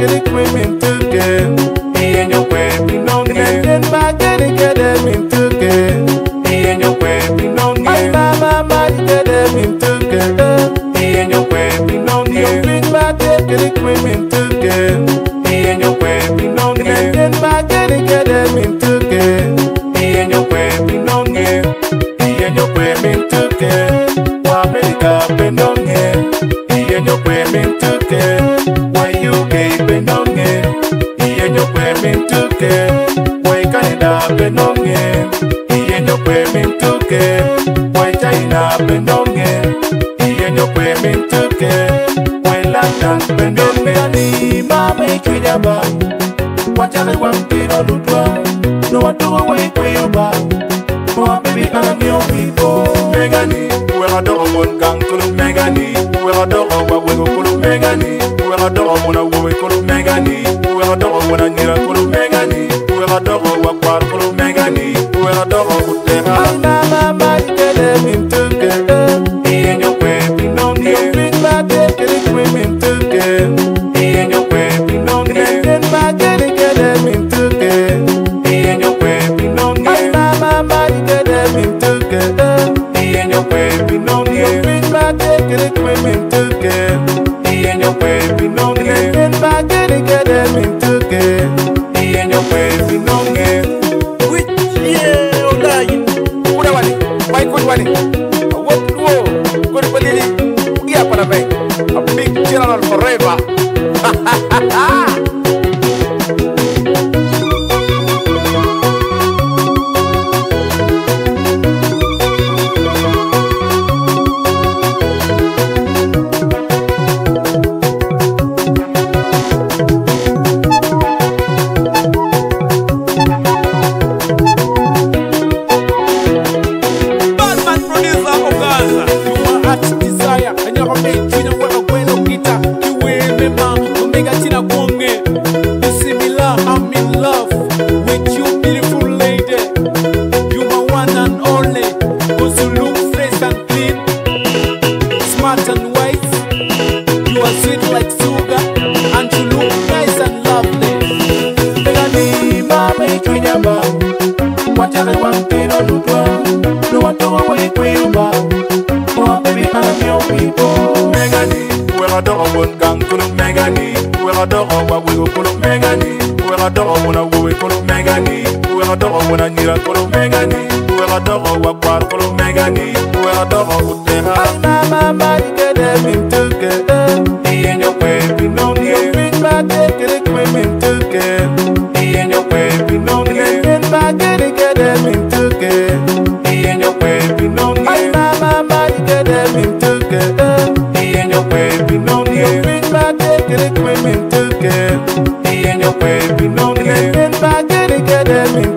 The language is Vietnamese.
ba de kede kwe min tuke iye nyokwe binonge Pin ba kede kede min tuke iye nyokwe binonge Ay mama ma kede min tuke iye nyokwe binonge Pin ba de kede kwe min tuke iye nyokwe binonge Pin ba kede kede min tuke iye nyokwe binonge iye nyokwe mintuke nyokwe mintuke wa China pendonge. Iye nyokwe mintuke wa London pendonge. Ni mame kujaba wachale wa mpiro lutwa. No watuwa wa ikweyoba Mwa baby I'm your people Megani, wera doro mon gang kulu Megani, wera doro kwera dogo kutena Angama maikele mintuke Iyenga kwe pinonge. Yombin bagel kere kwe mintuke Iyenga kwe pinonge. Yombin bagel kere mintuke Iyenga kwe pinonge. Angama maikele mintuke Iyenga kwe pinonge. Yombin bagel kere kwe mintuke Iyenga kwe pinonge. Yombin bagel kere mintuke watowa wa baby I'm your people. Megani Wera doro mon gang kulu Megani. Wera doro wa wigo kulu Megani. Wera doro mona wowe kulu Megani. Wera doro mona nyira kulu Megani. Wera doro wa kwar kulu Megani. Wera doro ain't no fin by day, get women took it. He ain't no way, no, and get